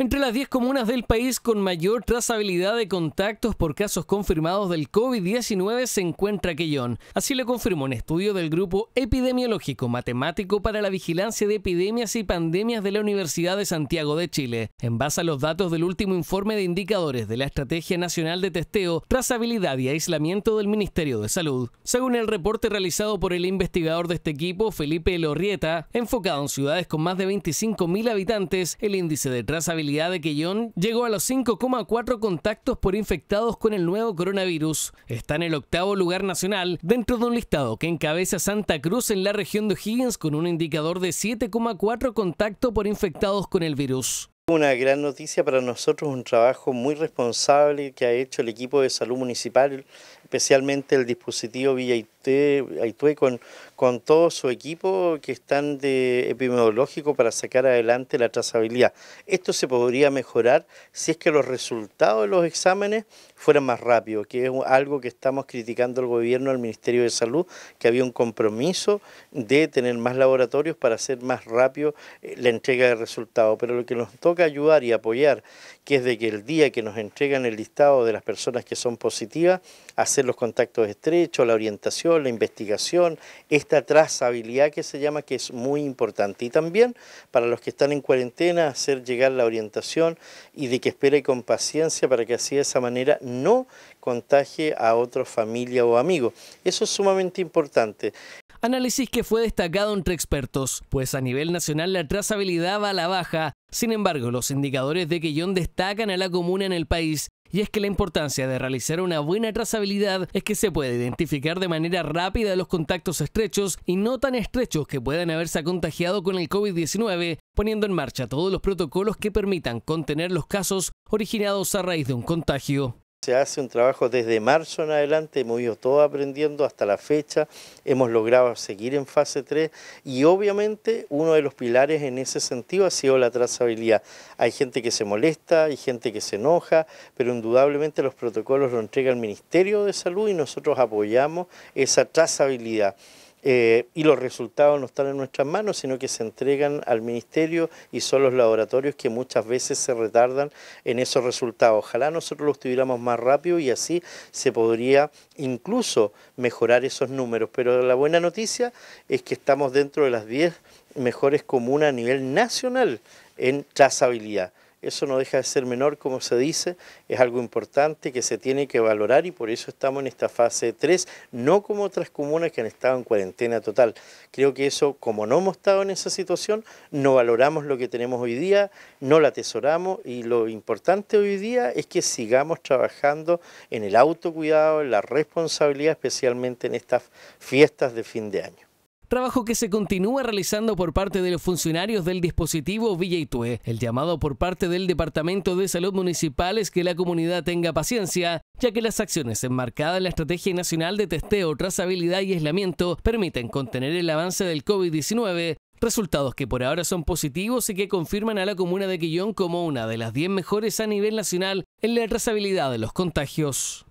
Entre las 10 comunas del país con mayor trazabilidad de contactos por casos confirmados del COVID-19 se encuentra Quellón. Así lo confirmó un estudio del Grupo Epidemiológico Matemático para la Vigilancia de Epidemias y Pandemias de la Universidad de Santiago de Chile. En base a los datos del último informe de indicadores de la Estrategia Nacional de Testeo, Trazabilidad y Aislamiento del Ministerio de Salud. Según el reporte realizado por el investigador de este equipo, Felipe Lorrieta, enfocado en ciudades con más de 25.000 habitantes, el índice de trazabilidad de Quellón llegó a los 5,4 contactos por infectados con el nuevo coronavirus. Está en el octavo lugar nacional dentro de un listado que encabeza Santa Cruz en la región de O'Higgins con un indicador de 7,4 contactos por infectados con el virus. Una gran noticia para nosotros, un trabajo muy responsable que ha hecho el equipo de salud municipal, especialmente el dispositivo Villa Aitue con, con todo su equipo que están de epidemiológico para sacar adelante la trazabilidad. Esto se podría mejorar si es que los resultados de los exámenes fueran más rápidos, que es algo que estamos criticando al gobierno, al Ministerio de Salud, que había un compromiso de tener más laboratorios para hacer más rápido eh, la entrega de resultados. Pero lo que nos toca ayudar y apoyar, que es de que el día que nos entregan el listado de las personas que son positivas, hacer los contactos estrechos, la orientación, la investigación, esta trazabilidad que se llama, que es muy importante. Y también para los que están en cuarentena, hacer llegar la orientación y de que espere con paciencia para que así de esa manera no contagie a otra familia o amigos. Eso es sumamente importante. Análisis que fue destacado entre expertos, pues a nivel nacional la trazabilidad va a la baja. Sin embargo, los indicadores de Quillón destacan a la comuna en el país y es que la importancia de realizar una buena trazabilidad es que se puede identificar de manera rápida los contactos estrechos y no tan estrechos que puedan haberse contagiado con el COVID-19, poniendo en marcha todos los protocolos que permitan contener los casos originados a raíz de un contagio. Se hace un trabajo desde marzo en adelante, hemos ido todo aprendiendo hasta la fecha, hemos logrado seguir en fase 3 y obviamente uno de los pilares en ese sentido ha sido la trazabilidad. Hay gente que se molesta, hay gente que se enoja, pero indudablemente los protocolos lo entrega el Ministerio de Salud y nosotros apoyamos esa trazabilidad. Eh, y los resultados no están en nuestras manos, sino que se entregan al ministerio y son los laboratorios que muchas veces se retardan en esos resultados. Ojalá nosotros los tuviéramos más rápido y así se podría incluso mejorar esos números. Pero la buena noticia es que estamos dentro de las 10 mejores comunas a nivel nacional en trazabilidad. Eso no deja de ser menor, como se dice, es algo importante que se tiene que valorar y por eso estamos en esta fase 3, no como otras comunas que han estado en cuarentena total. Creo que eso, como no hemos estado en esa situación, no valoramos lo que tenemos hoy día, no la atesoramos y lo importante hoy día es que sigamos trabajando en el autocuidado, en la responsabilidad, especialmente en estas fiestas de fin de año. Trabajo que se continúa realizando por parte de los funcionarios del dispositivo Villa Itue. El llamado por parte del Departamento de Salud Municipal es que la comunidad tenga paciencia, ya que las acciones enmarcadas en la Estrategia Nacional de Testeo, Trazabilidad y Aislamiento permiten contener el avance del COVID-19, resultados que por ahora son positivos y que confirman a la comuna de Quillón como una de las 10 mejores a nivel nacional en la trazabilidad de los contagios.